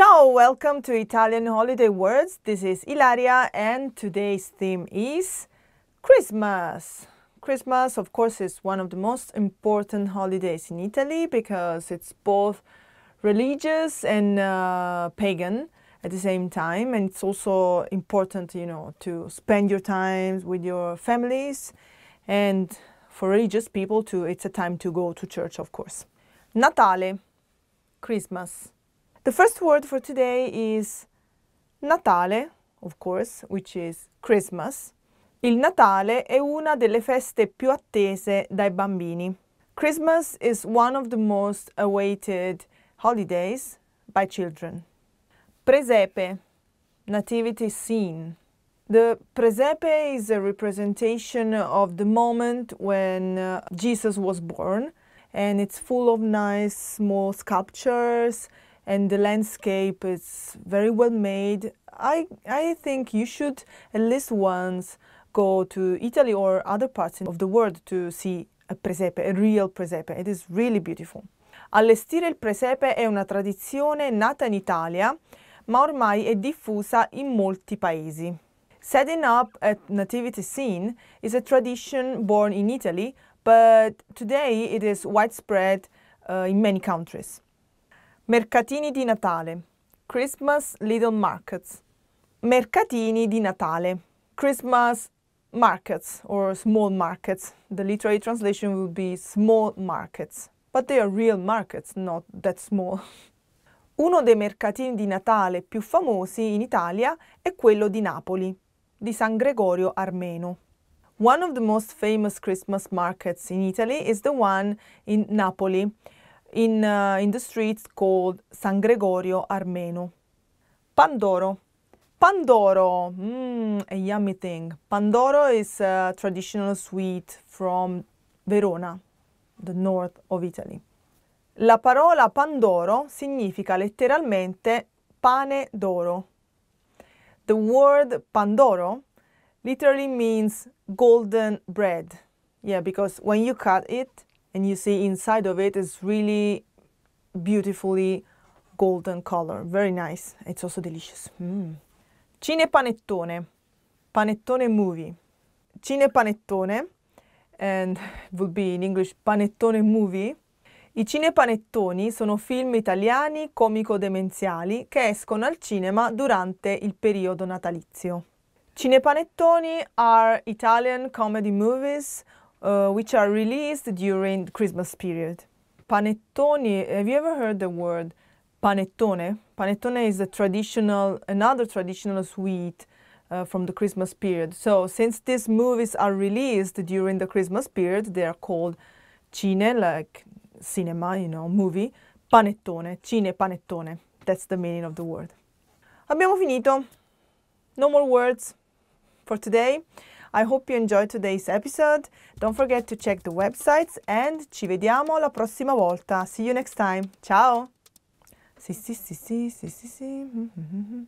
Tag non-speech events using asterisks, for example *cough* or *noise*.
Ciao, welcome to Italian Holiday Words. This is Ilaria, and today's theme is Christmas. Christmas, of course, is one of the most important holidays in Italy because it's both religious and uh, pagan at the same time, and it's also important, you know, to spend your time with your families, and for religious people too, it's a time to go to church, of course. Natale, Christmas. The first word for today is Natale, of course, which is Christmas. Il Natale è una delle feste più attese dai bambini. Christmas is one of the most awaited holidays by children. Presepe, nativity scene. The presepe is a representation of the moment when uh, Jesus was born, and it's full of nice small sculptures and the landscape is very well made. I, I think you should at least once go to Italy or other parts of the world to see a presepe, a real presepe. It is really beautiful. Allestire il presepe è una tradizione nata in Italia, ma ormai è diffusa in molti paesi. Setting up a nativity scene is a tradition born in Italy, but today it is widespread uh, in many countries. Mercatini di Natale. Christmas little markets. Mercatini di Natale. Christmas markets or small markets. The literary translation would be small markets, but they are real markets, not that small. *laughs* Uno dei mercatini di Natale più famosi in Italia è quello di Napoli, di San Gregorio Armeno. One of the most famous Christmas markets in Italy is the one in Napoli, in, uh, in the streets called San Gregorio Armeno. Pandoro. Pandoro, mm, a yummy thing. Pandoro is a traditional sweet from Verona, the north of Italy. La parola Pandoro significa letteralmente pane d'oro. The word Pandoro literally means golden bread. Yeah, because when you cut it, and you see inside of it is really beautifully golden color. Very nice. It's also delicious. Mm. cine panettone? Panettone movie. Cine panettone and *laughs* would be in english panettone movie. I cinepanettoni sono film italiani comico-demenziali che escono al cinema durante il periodo natalizio. Cinepanettoni are Italian comedy movies uh, which are released during the Christmas period. Panettone, have you ever heard the word panettone? Panettone is a traditional, another traditional sweet uh, from the Christmas period. So since these movies are released during the Christmas period, they are called cine, like cinema, you know, movie, panettone, cine panettone. That's the meaning of the word. Abbiamo finito. No more words for today. I hope you enjoyed today's episode. Don't forget to check the websites and ci vediamo la prossima volta. See you next time. Ciao. Sì, sì, sì, sì, sì, sì, sì. Mm-hmm.